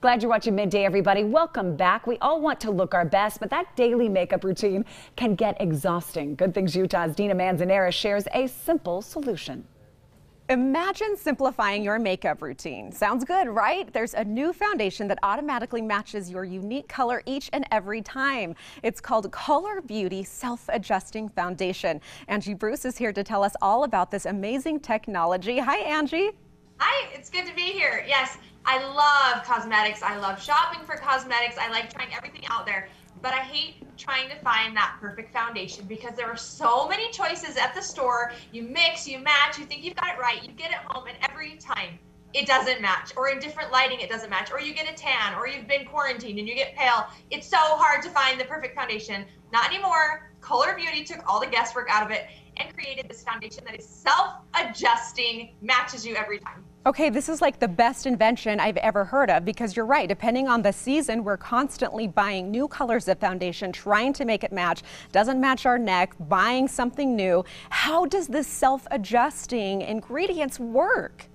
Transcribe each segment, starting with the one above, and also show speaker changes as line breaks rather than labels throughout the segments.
Glad you're watching Midday, everybody. Welcome back. We all want to look our best, but that daily makeup routine can get exhausting. Good Things Utah's Deena Manzanares shares a simple solution.
Imagine simplifying your makeup routine. Sounds good, right? There's a new foundation that automatically matches your unique color each and every time. It's called Color Beauty Self-Adjusting Foundation. Angie Bruce is here to tell us all about this amazing technology. Hi, Angie.
Hi, it's good to be here. Yes, I love cosmetics. I love shopping for cosmetics. I like trying everything out there. But I hate trying to find that perfect foundation because there are so many choices at the store. You mix, you match, you think you've got it right, you get it home, and every time it doesn't match, or in different lighting, it doesn't match, or you get a tan, or you've been quarantined and you get pale. It's so hard to find the perfect foundation. Not anymore. Color Beauty took all the guesswork out of it and created this foundation that is self adjusting, matches you every time.
Okay, this is like the best invention I've ever heard of because you're right. Depending on the season, we're constantly buying new colors of foundation, trying to make it match. Doesn't match our neck, buying something new. How does this self adjusting ingredients work?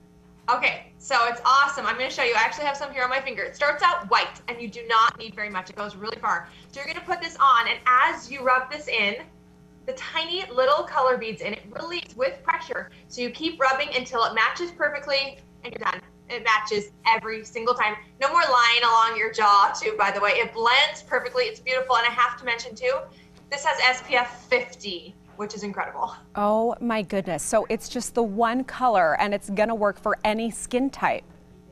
Okay, so it's awesome. I'm going to show you. I actually have some here on my finger. It starts out white, and you do not need very much. It goes really far. So you're going to put this on, and as you rub this in, the tiny little color beads and it release with pressure. So you keep rubbing until it matches perfectly and you're done. It matches every single time. No more line along your jaw too, by the way. It blends perfectly. It's beautiful. And I have to mention too, this has SPF 50, which is incredible.
Oh my goodness. So it's just the one color and it's gonna work for any skin type.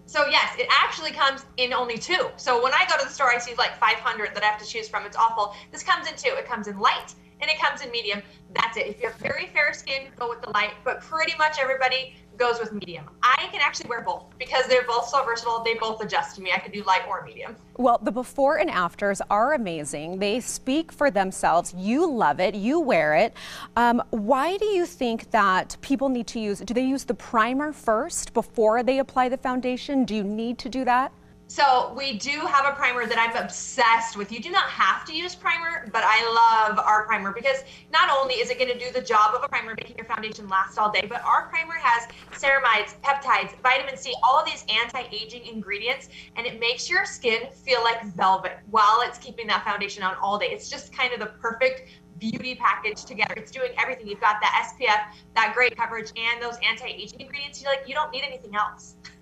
So yes, it actually comes in only two. So when I go to the store, I see like 500 that I have to choose from. It's awful. This comes in two. It comes in light and it comes in medium. That's it. If you have very fair skin, go with the light, but pretty much everybody goes with medium. I can actually wear both because they're both so versatile. They both adjust to me. I can do light or medium.
Well, the before and afters are amazing. They speak for themselves. You love it. You wear it. Um, why do you think that people need to use, do they use the primer first before they apply the foundation? Do you need to do that?
So we do have a primer that I'm obsessed with. You do not have to use primer, but I love our primer because not only is it going to do the job of a primer, making your foundation last all day, but our primer has ceramides, peptides, vitamin C, all of these anti-aging ingredients, and it makes your skin feel like velvet while it's keeping that foundation on all day. It's just kind of the perfect beauty package together. It's doing everything. You've got that SPF, that great coverage, and those anti-aging ingredients. You're like, you don't need anything else.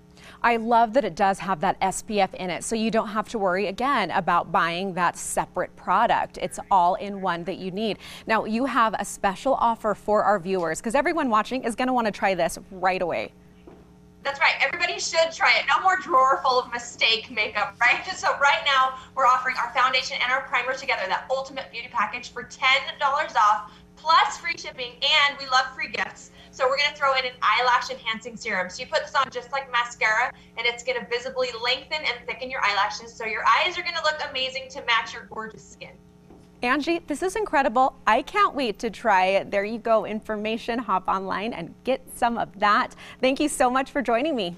I love that it does have that SPF in it, so you don't have to worry again about buying that separate product. It's all in one that you need. Now, you have a special offer for our viewers because everyone watching is going to want to try this right away.
That's right. Everybody should try it. No more drawer full of mistake makeup, right? So right now, we're offering our foundation and our primer together, that ultimate beauty package for $10 off plus free shipping, and we love free gifts. So we're gonna throw in an eyelash enhancing serum. So you put this on just like mascara, and it's gonna visibly lengthen and thicken your eyelashes. So your eyes are gonna look amazing to match your gorgeous skin.
Angie, this is incredible. I can't wait to try it. There you go, information. Hop online and get some of that. Thank you so much for joining me.